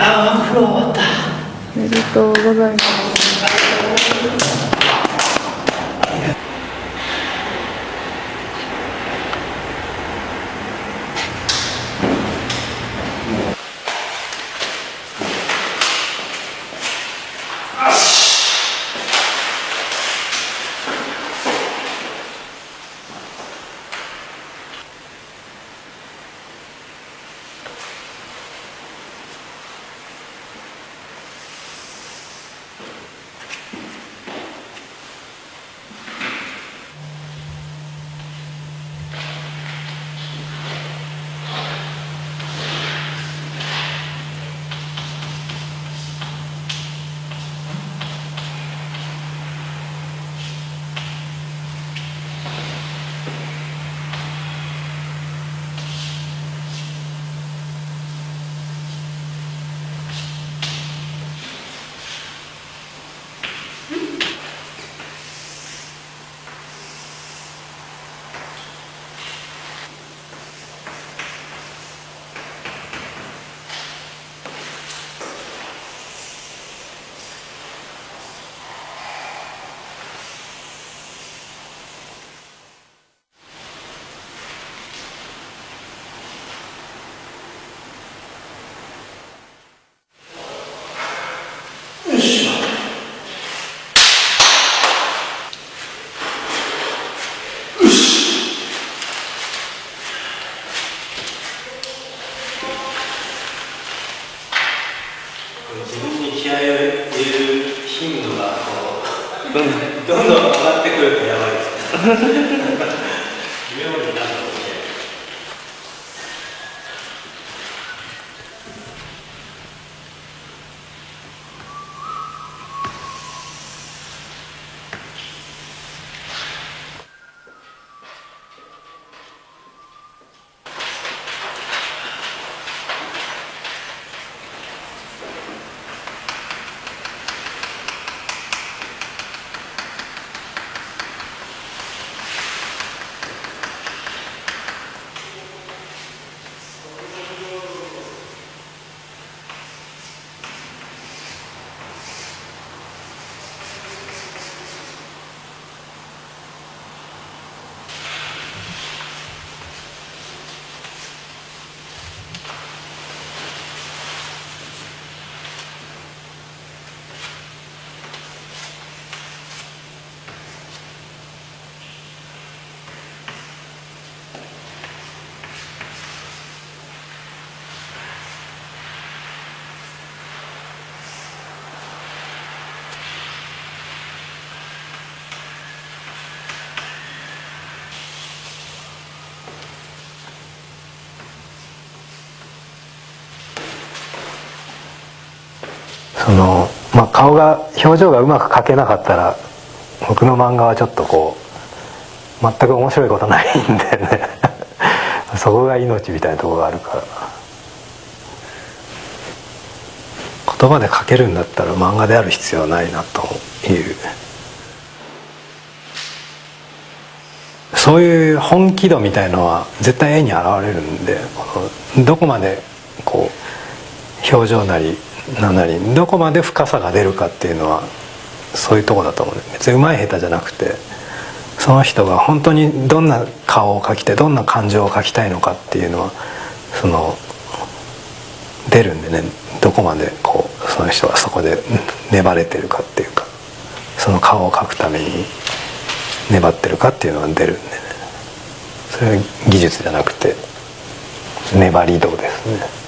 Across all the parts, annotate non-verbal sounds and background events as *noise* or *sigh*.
ああ風呂終わった？おめでとうございます自分に気合を入れる頻度がこうどん。どんどんどん上がってくるとやばいです。ね *laughs* その、まあ、顔が表情がうまく描けなかったら僕の漫画はちょっとこう全く面白いことないんでね。*laughs* そこが命みたいなところがあるから。言葉で描けるんだったら漫画である必要はないなという。そういう本気度みたいのは絶対絵に現れるんでどこまでこう表情なりなんなりどこまで深さが出るかっていうのはそういうとこだと思うね。別にうまい下手じゃなくてその人が本当にどんな顔を描きたいどんな感情を描きたいのかっていうのはその出るんでね。どこまでこうその人はそこで粘れてるかっていうかその顔を描くために粘ってるかっていうのが出るんでね。それは技術じゃなくて粘り度ですね。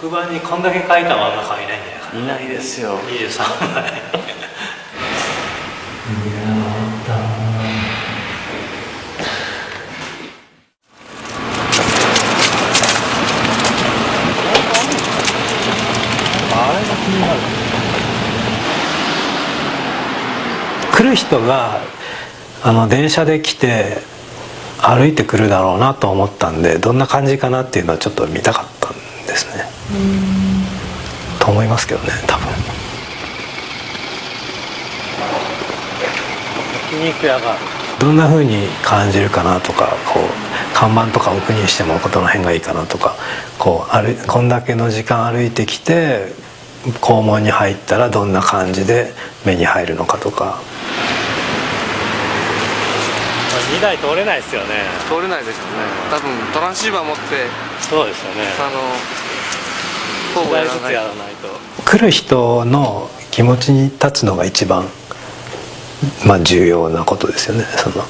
黒板にこんだけ書いたまま顔いないんじゃないないですよな。23枚来る人があの電車で来て歩いてくるだろうなと思ったんでどんな感じかなっていうのはちょっと見たかった。んですね。と思いますけどね多分。焼肉屋が。どんな風に感じるかなとかこう看板とか奥にしてもどの辺がいいかなとかこう歩いこんだけの時間歩いてきて校門に入ったらどんな感じで目に入るのかとか。2台通れないですよね。通れないですよね。多分トランシーバー持ってそうですよね。あのほぼ2台ずつやらないやらないと。来る人の気持ちに立つのが一番、まあ、重要なことですよね。その